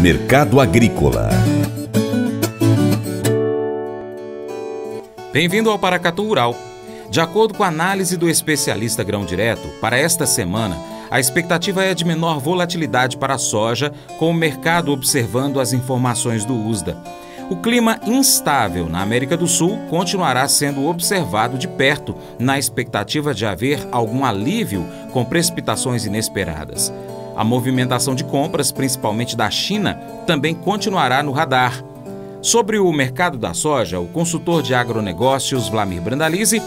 Mercado Agrícola Bem-vindo ao Paracatu Rural. De acordo com a análise do especialista Grão Direto, para esta semana, a expectativa é de menor volatilidade para a soja, com o mercado observando as informações do USDA. O clima instável na América do Sul continuará sendo observado de perto, na expectativa de haver algum alívio com precipitações inesperadas. A movimentação de compras, principalmente da China, também continuará no radar. Sobre o mercado da soja, o consultor de agronegócios Vlamir Brandalize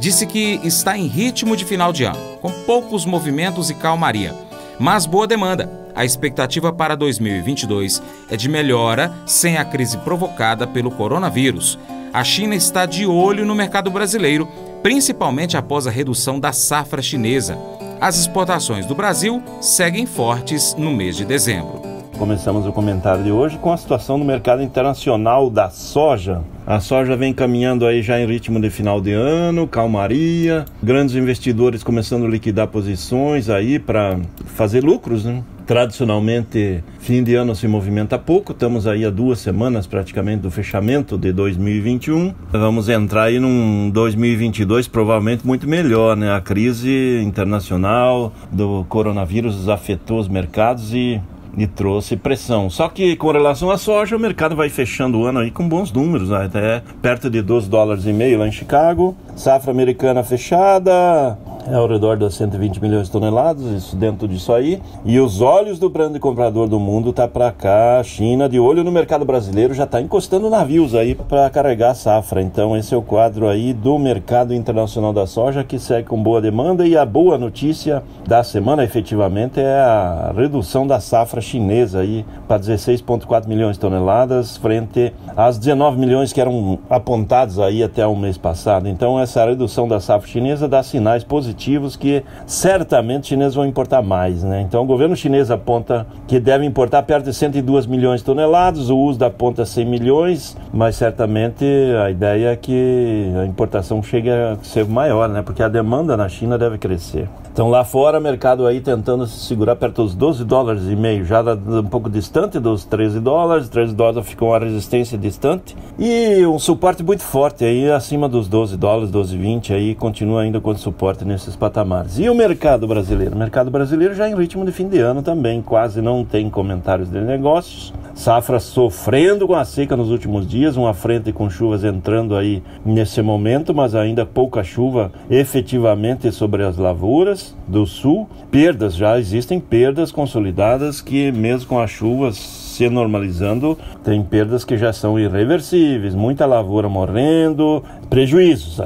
disse que está em ritmo de final de ano, com poucos movimentos e calmaria, mas boa demanda. A expectativa para 2022 é de melhora sem a crise provocada pelo coronavírus. A China está de olho no mercado brasileiro, principalmente após a redução da safra chinesa. As exportações do Brasil seguem fortes no mês de dezembro. Começamos o comentário de hoje com a situação no mercado internacional da soja. A soja vem caminhando aí já em ritmo de final de ano, calmaria, grandes investidores começando a liquidar posições aí para fazer lucros, né? Tradicionalmente, fim de ano se movimenta pouco, estamos aí há duas semanas praticamente do fechamento de 2021. Vamos entrar aí num 2022 provavelmente muito melhor, né? A crise internacional do coronavírus afetou os mercados e e trouxe pressão. Só que com relação à soja, o mercado vai fechando o ano aí com bons números, né? até perto de 12 dólares e meio lá em Chicago. Safra americana fechada, ao redor das 120 milhões de toneladas, isso dentro disso aí. E os olhos do grande comprador do mundo tá para cá, a China de olho no mercado brasileiro já está encostando navios aí para carregar a safra. Então esse é o quadro aí do mercado internacional da soja que segue com boa demanda e a boa notícia da semana efetivamente é a redução da safra chinesa aí para 16.4 milhões de toneladas frente às 19 milhões que eram apontados aí até o mês passado. Então essa redução da safra chinesa dá sinais positivos que certamente os chineses vão importar mais. Né? Então o governo chinês aponta que deve importar perto de 102 milhões de toneladas, o uso da ponta 100 milhões, mas certamente a ideia é que a importação chegue a ser maior, né? porque a demanda na China deve crescer. Então lá fora, mercado aí tentando se segurar perto dos 12 dólares e meio, já um pouco distante dos 13 dólares, 13 dólares ficou uma resistência distante e um suporte muito forte aí acima dos 12 dólares, 12,20 aí continua ainda com suporte nesses patamares. E o mercado brasileiro? O mercado brasileiro já em ritmo de fim de ano também, quase não tem comentários de negócios. Safra sofrendo com a seca nos últimos dias, uma frente com chuvas entrando aí nesse momento, mas ainda pouca chuva efetivamente sobre as lavouras do sul. Perdas, já existem perdas consolidadas que mesmo com as chuvas se normalizando, tem perdas que já são irreversíveis, muita lavoura morrendo, prejuízos.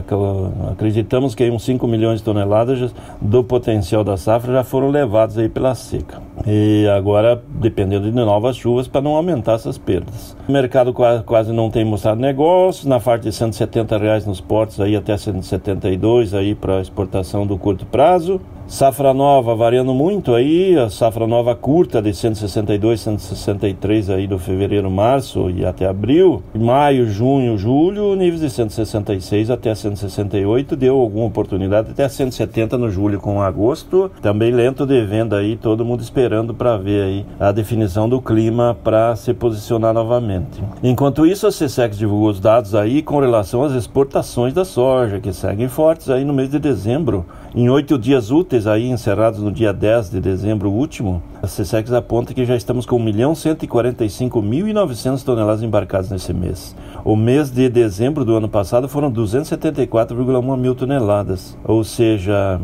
Acreditamos que uns 5 milhões de toneladas do potencial da safra já foram levados aí pela seca. E agora, dependendo de novas chuvas, para não aumentar essas perdas. O mercado quase não tem mostrado negócios, na faixa de 170 reais nos portos, aí até 172 aí para exportação do curto prazo. Safra nova variando muito aí, a safra nova curta de 162, 163 aí do fevereiro, março e até abril. Maio, junho, julho, níveis de 166 até 168, deu alguma oportunidade até 170 no julho com agosto. Também lento de venda aí, todo mundo esperando para ver aí a definição do clima para se posicionar novamente. Enquanto isso, a CSEX divulgou os dados aí com relação às exportações da soja, que seguem fortes aí no mês de dezembro. Em oito dias úteis, aí encerrados no dia 10 de dezembro último, a CSEX aponta que já estamos com 1.145.900 toneladas embarcadas nesse mês. O mês de dezembro do ano passado foram 274,1 mil toneladas, ou seja,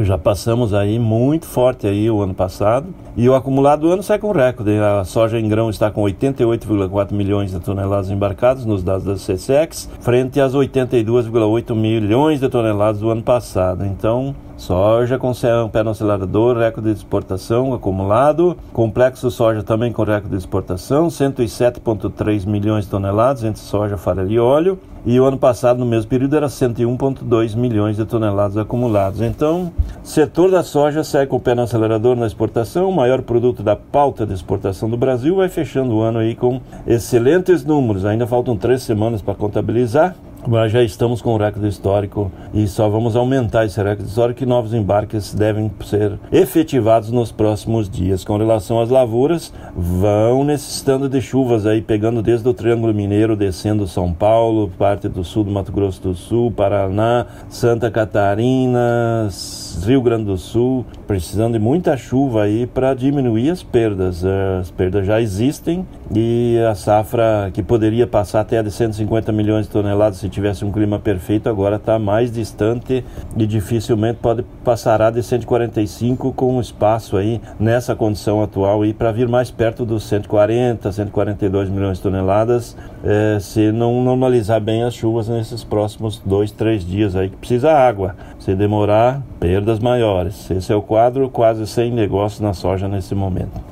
já passamos aí muito forte aí o ano passado e o acumulado do ano sai com recorde. A soja em grão está com 88,4 milhões de toneladas embarcadas nos dados da CSEX, frente às 82,8 milhões de toneladas do ano passado. Então, Soja com pé no acelerador, recorde de exportação acumulado. Complexo soja também com recorde de exportação, 107,3 milhões de toneladas entre soja, farelo e óleo. E o ano passado, no mesmo período, era 101,2 milhões de toneladas acumulados. Então, setor da soja segue com o pé no acelerador na exportação, o maior produto da pauta de exportação do Brasil, vai fechando o ano aí com excelentes números. Ainda faltam três semanas para contabilizar. Mas já estamos com o recorde histórico e só vamos aumentar esse recorde histórico e novos embarques devem ser efetivados nos próximos dias. Com relação às lavouras, vão necessitando de chuvas aí, pegando desde o Triângulo Mineiro, descendo São Paulo, parte do sul do Mato Grosso do Sul, Paraná, Santa Catarina, Rio Grande do Sul, precisando de muita chuva aí para diminuir as perdas. As perdas já existem e a safra que poderia passar até de 150 milhões de toneladas se tivesse um clima perfeito, agora está mais distante e dificilmente pode passará de 145 com um espaço aí nessa condição atual aí para vir mais perto dos 140, 142 milhões de toneladas é, se não normalizar bem as chuvas nesses próximos dois, três dias aí que precisa água. Se demorar, perdas maiores. Esse é o quadro quase sem negócio na soja nesse momento.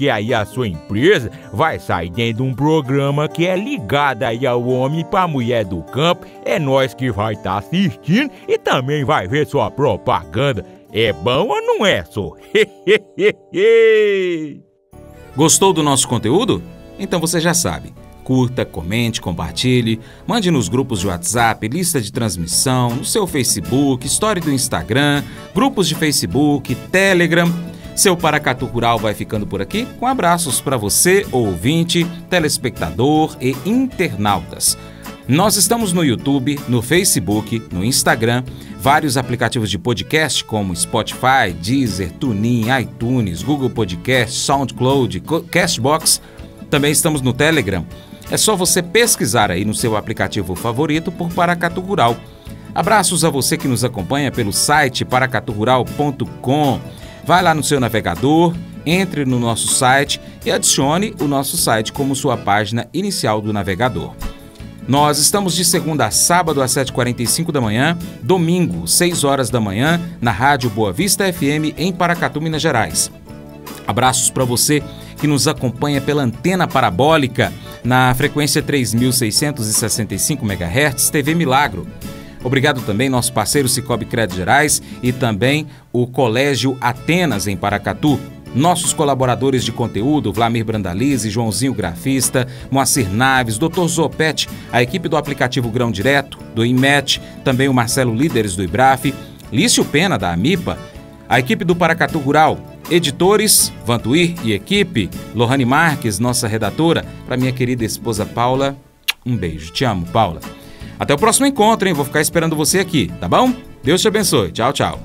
porque aí a sua empresa vai sair dentro de um programa que é ligado aí ao homem para a mulher do campo. É nós que vai estar tá assistindo e também vai ver sua propaganda. É bom ou não é, só? Gostou do nosso conteúdo? Então você já sabe. Curta, comente, compartilhe, mande nos grupos de WhatsApp, lista de transmissão, no seu Facebook, história do Instagram, grupos de Facebook, Telegram. Seu Paracatu Rural vai ficando por aqui com abraços para você, ouvinte, telespectador e internautas. Nós estamos no YouTube, no Facebook, no Instagram, vários aplicativos de podcast como Spotify, Deezer, TuneIn, iTunes, Google Podcast, SoundCloud, Castbox. Também estamos no Telegram. É só você pesquisar aí no seu aplicativo favorito por Paracatu Rural. Abraços a você que nos acompanha pelo site paracaturural.com. Vai lá no seu navegador, entre no nosso site e adicione o nosso site como sua página inicial do navegador. Nós estamos de segunda a sábado às 7h45 da manhã, domingo, 6 horas da manhã, na Rádio Boa Vista FM em Paracatu, Minas Gerais. Abraços para você que nos acompanha pela antena parabólica na frequência 3665 MHz TV Milagro. Obrigado também nosso parceiro Cicobi Crédito Gerais e também o Colégio Atenas em Paracatu. Nossos colaboradores de conteúdo, Vlamir Brandalize, Joãozinho Grafista, Moacir Naves, Dr. Zopete, a equipe do aplicativo Grão Direto, do IMET, também o Marcelo Líderes do IBRAF, Lício Pena, da AMIPA, a equipe do Paracatu Rural, editores, Vantuir e equipe, Lohane Marques, nossa redatora, para minha querida esposa Paula, um beijo. Te amo, Paula. Até o próximo encontro, hein? Vou ficar esperando você aqui, tá bom? Deus te abençoe. Tchau, tchau.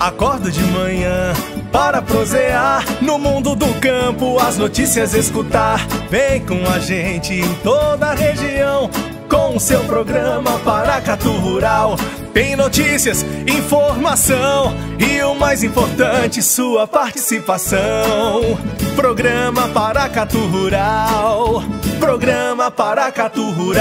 Acordo de manhã para prosear no mundo do campo, as notícias escutar. Vem com a gente em toda a região com o seu programa Paracatu Rural. Tem notícias, informação e o mais importante, sua participação. Programa Paracatu Rural. Programa Paracatu Rural.